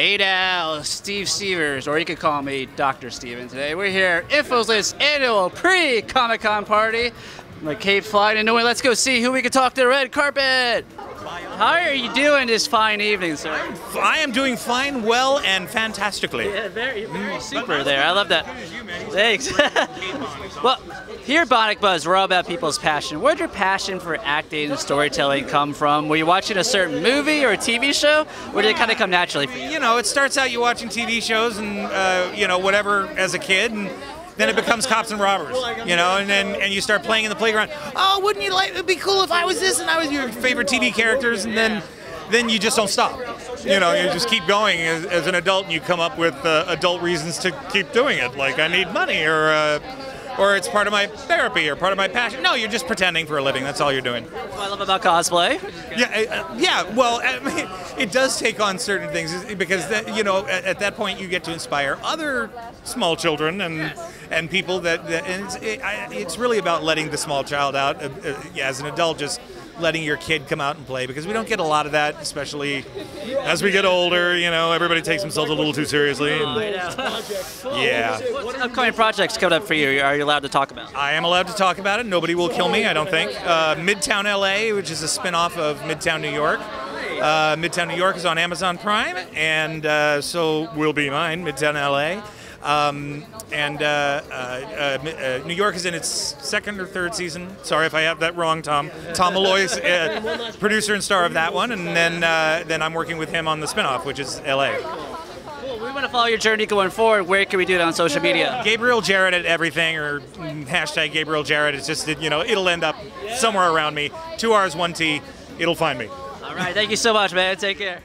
Hey now, Steve Stevers, or you could call me Dr. Steven today. We're here at InfoList's annual pre-Comic Con party. My cape flying into it. Let's go see who we can talk to the red carpet. How are you doing this fine evening, sir? I am doing fine, well, and fantastically. Yeah, very, very super there. I love that. Thanks. well, here at Bionic Buzz, we're all about people's passion. Where did your passion for acting and storytelling come from? Were you watching a certain movie or a TV show, or did it kind of come naturally for you? You know, it starts out you watching TV shows and uh, you know whatever as a kid, and then it becomes cops and robbers. You know, and then and you start playing in the playground. Oh, wouldn't you like? It'd be cool if I was this and I was your favorite TV characters, and then then you just don't stop. You know, you just keep going as, as an adult, and you come up with uh, adult reasons to keep doing it, like I need money or. Uh, or it's part of my therapy or part of my passion. No, you're just pretending for a living. That's all you're doing. What I love about cosplay. Yeah, uh, yeah. Well, I mean, it does take on certain things because that, you know at, at, that point you get to inspire other small children and and people that, that and it's, it, it's, really about letting the small child out uh, uh, as an adult just letting your kid come out and play because we don't get a lot of that, especially as we get older. You know, everybody takes themselves a little too seriously. Yeah. What upcoming projects coming up for you? Are you allowed to talk about? I am allowed to talk about it. Nobody will kill me, I don't think. Uh, Midtown LA, which is a spin-off of Midtown New York. Uh, Midtown New York is on Amazon Prime, and uh, so will be mine, Midtown LA. Um, and uh, uh, uh, New York is in its second or third season. Sorry if I have that wrong, Tom. Tom Malloy's uh, producer and star of that one, and then uh, then I'm working with him on the spinoff, which is L.A. we want to follow your journey going forward. Where can we do it on social media? Gabriel Jarret at everything, or hashtag Gabriel Jarret. It's just you know it'll end up somewhere around me. Two R's, one T. It'll find me. All right. Thank you so much, man. Take care.